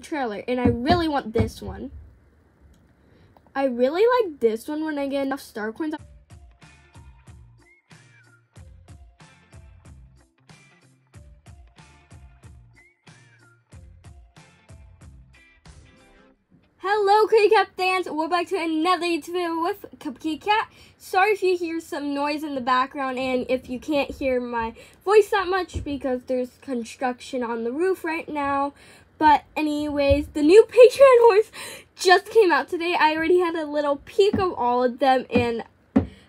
trailer, and I really want this one. I really like this one when I get enough star coins. Hello, Kitty Cat fans! We're back to another YouTube video with Cupcake Cat. Sorry if you hear some noise in the background and if you can't hear my voice that much because there's construction on the roof right now. But anyways, the new Patreon horse just came out today. I already had a little peek of all of them and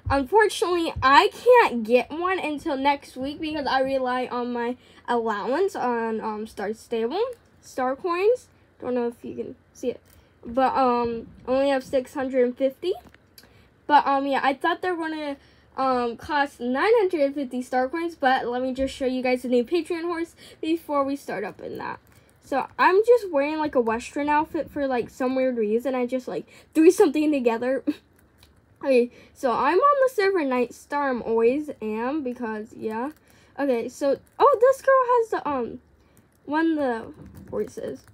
unfortunately I can't get one until next week because I rely on my allowance on um, Star Stable, Star Coins. Don't know if you can see it but um only have 650 but um yeah i thought they were gonna um cost 950 star coins but let me just show you guys the new patreon horse before we start up in that so i'm just wearing like a western outfit for like some weird reason i just like threw something together okay so i'm on the server night star i'm always am because yeah okay so oh this girl has the um one the voices.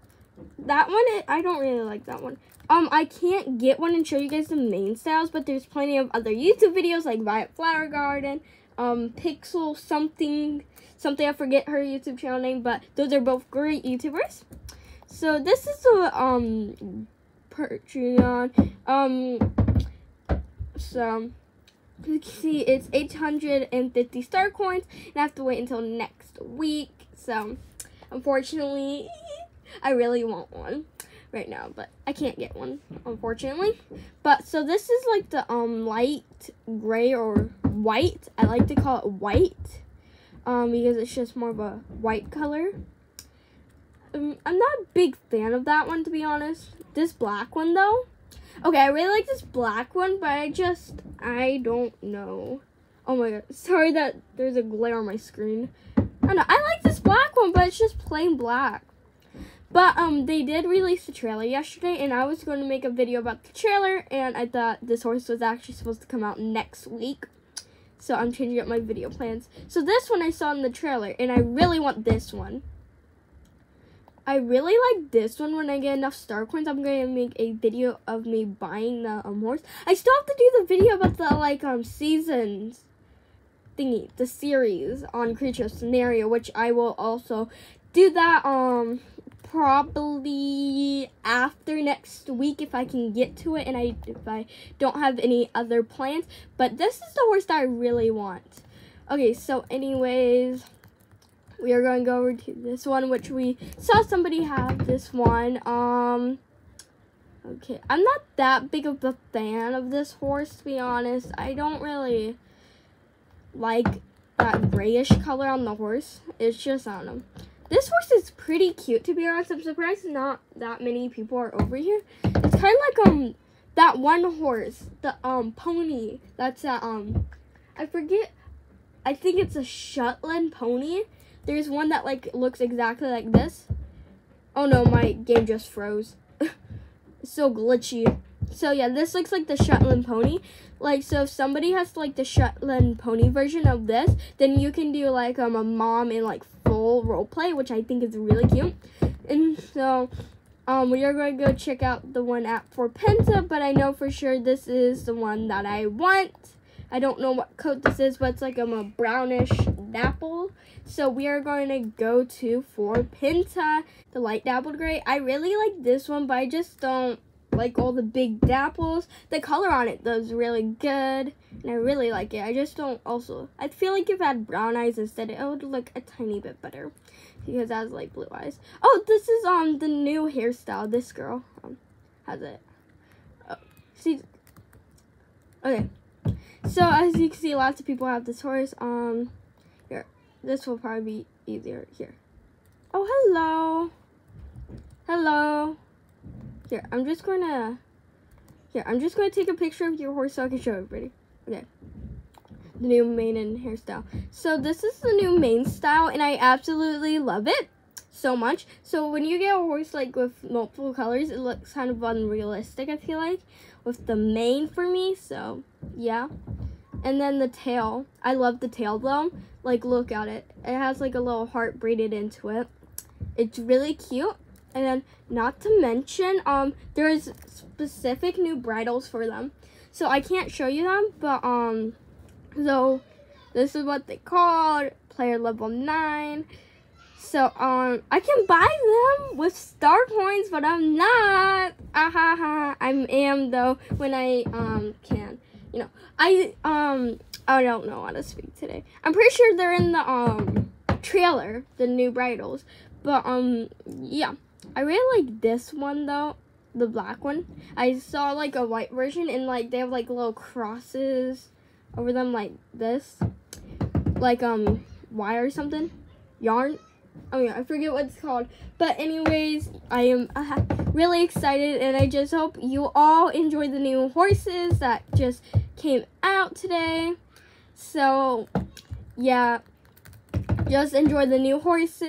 that one, I don't really like that one. Um, I can't get one and show you guys the main styles, but there's plenty of other YouTube videos like Violet Flower Garden, um, Pixel something, something I forget her YouTube channel name, but those are both great YouTubers. So this is the um Patreon. Um, so you can see it's 850 star coins, and I have to wait until next week. So unfortunately. I really want one right now, but I can't get one, unfortunately. But, so this is like the um light gray or white. I like to call it white um, because it's just more of a white color. Um, I'm not a big fan of that one, to be honest. This black one, though. Okay, I really like this black one, but I just, I don't know. Oh my god, sorry that there's a glare on my screen. I know, I like this black one, but it's just plain black. But um, they did release the trailer yesterday, and I was going to make a video about the trailer, and I thought this horse was actually supposed to come out next week. So I'm changing up my video plans. So this one I saw in the trailer, and I really want this one. I really like this one. When I get enough star coins, I'm going to make a video of me buying the um, horse. I still have to do the video about the like um seasons thingy, the series on Creature Scenario, which I will also do that um probably after next week if I can get to it and I if I don't have any other plans. But this is the horse that I really want. Okay, so anyways, we are going to go over to this one, which we saw somebody have this one. Um, okay, I'm not that big of a fan of this horse, to be honest. I don't really like that grayish color on the horse. It's just, I don't know. This horse is pretty cute, to be honest. I'm surprised not that many people are over here. It's kind of like, um, that one horse, the, um, pony. That's, a, um, I forget, I think it's a Shetland pony. There's one that, like, looks exactly like this. Oh, no, my game just froze. it's so glitchy. So, yeah, this looks like the Shetland pony. Like, so if somebody has, like, the Shetland pony version of this, then you can do, like, um, a mom and, like, role play, which I think is really cute. And so um, we are going to go check out the one at Fort Pinta, but I know for sure this is the one that I want. I don't know what coat this is, but it's like um, a brownish dapple. So we are going to go to Fort Pinta, the light dappled gray. I really like this one, but I just don't like all the big dapples. The color on it does really good, and I really like it. I just don't also, I feel like if I had brown eyes instead, it would look a tiny bit better because I has like blue eyes. Oh, this is um the new hairstyle. This girl um, has it. Oh, okay. So as you can see, lots of people have this horse. Um, here, this will probably be easier here. Oh, hello. Hello. Here, I'm just gonna, here, I'm just gonna take a picture of your horse so I can show everybody. Okay. The new mane and hairstyle. So this is the new mane style and I absolutely love it so much. So when you get a horse like with multiple colors, it looks kind of unrealistic, I feel like, with the mane for me. So yeah. And then the tail. I love the tail though. Like look at it. It has like a little heart braided into it. It's really cute and then not to mention, um, there's specific new bridles for them. So I can't show you them, but um, so this is what they called player level nine. So um, I can buy them with star coins, but I'm not. Ah ha ha. I am though when I um can. You know, I um I don't know how to speak today. I'm pretty sure they're in the um trailer, the new bridles. But um yeah, I really like this one though, the black one. I saw like a white version and like they have like little crosses over them like this, like um wire or something, yarn. Oh yeah, I forget what it's called. But anyways, I am uh, really excited and I just hope you all enjoy the new horses that just came out today. So, yeah, just enjoy the new horses.